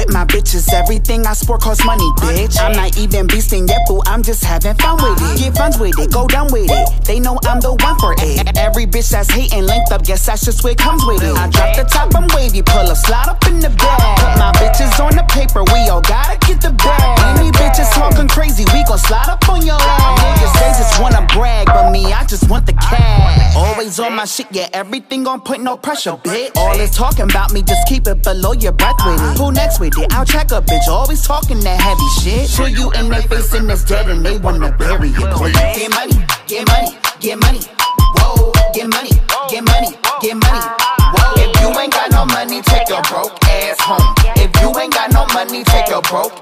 With my bitches, everything I sport costs money, bitch. I'm not even beasting yet, boo. I'm just having fun with it. Get funds with it, go down with it. They know I'm the one for it. Every bitch that's hating, linked up, guess that's just it comes with it. I drop the top, I'm wavy, pull up, slide up in the bag. Put my bitches on the paper, we all gotta get the bag. Any bitches talking crazy, we gon' slide up on your cash. Always on my shit, yeah, everything gon' put no pressure, bitch. All this talking about me, just keep it below your breath with it. Who next with it? I'll check a bitch, always talking that heavy shit. Show you in their face and it's dead and they wanna bury it. Please. Get money, get money, get money. Whoa, get money, get money, get money. Whoa. If you ain't got no money, take your broke ass home. If you ain't got no money, take your broke